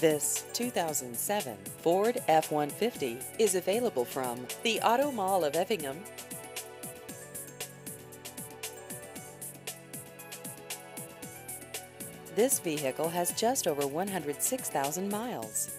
This 2007 Ford F-150 is available from the Auto Mall of Effingham. This vehicle has just over 106,000 miles.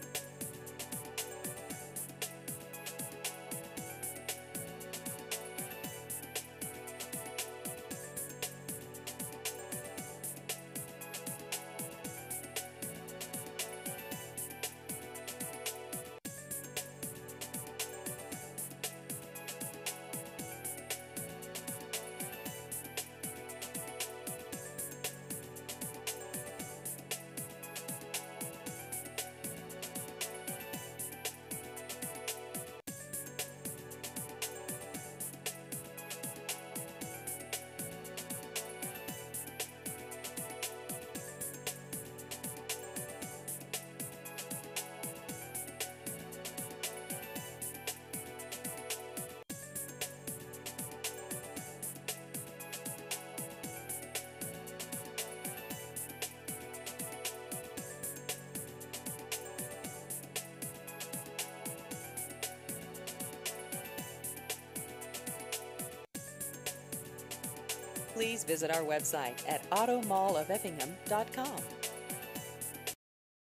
Please visit our website at automallofeffingham.com.